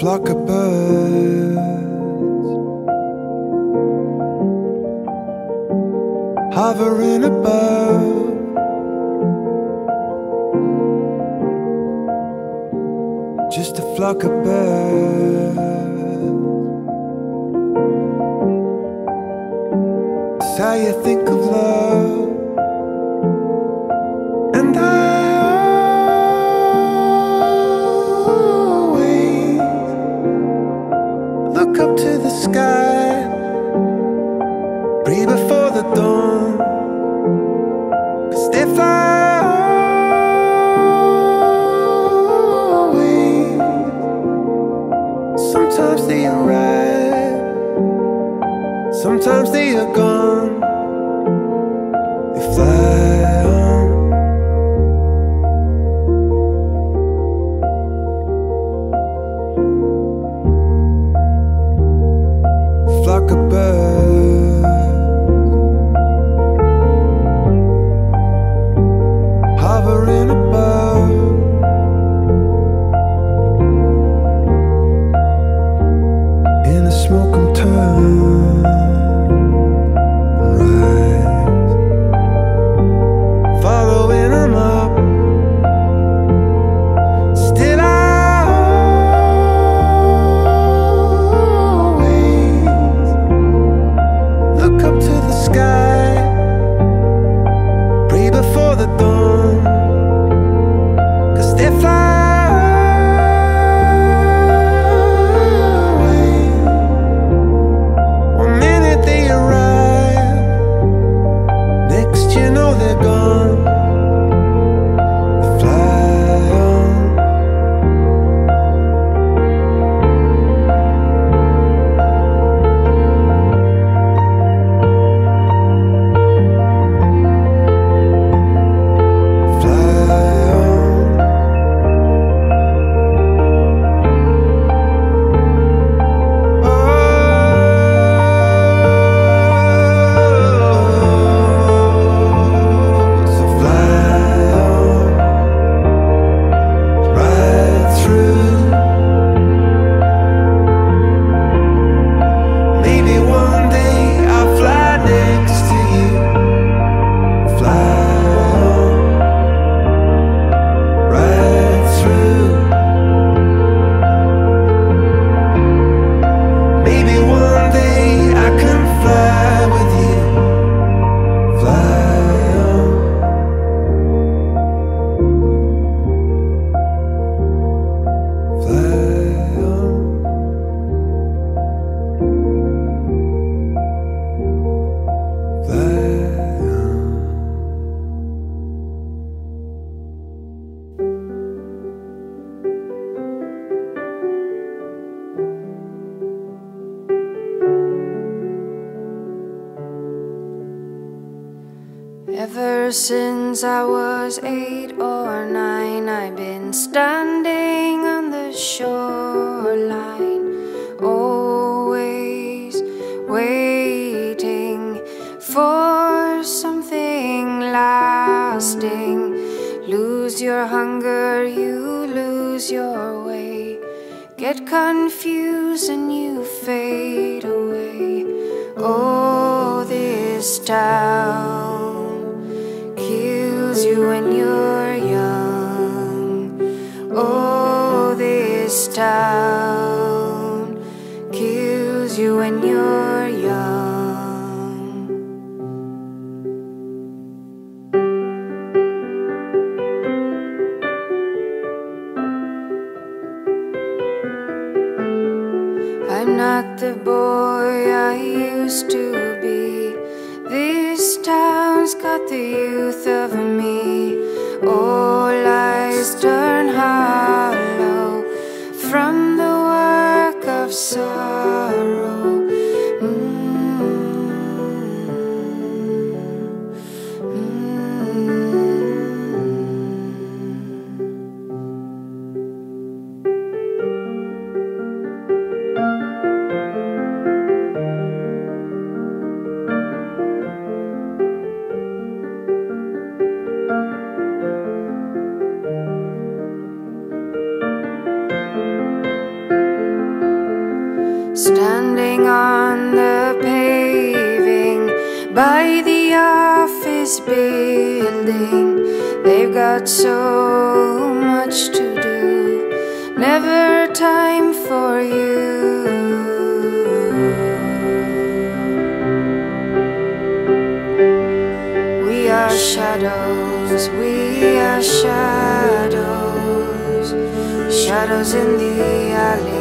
flock of birds hovering above. Just a flock of birds. It's how you think of love. Look up to the sky, breathe before the dawn. They fly away. Sometimes they arrive, sometimes they are gone. Flock Since I was eight or nine, I've been standing on the shoreline, always waiting for something lasting. Lose your hunger, you lose your way. Get confused and you fade away. Oh, this town when you're young. Oh, this town kills you when you're young. I'm not the boy I used to be. This town's got the youth of me. All eyes turn hollow building, they've got so much to do, never time for you. We are shadows, we are shadows, shadows in the alley.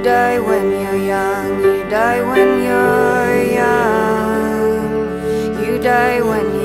You die when you're young, you die when you're young, you die when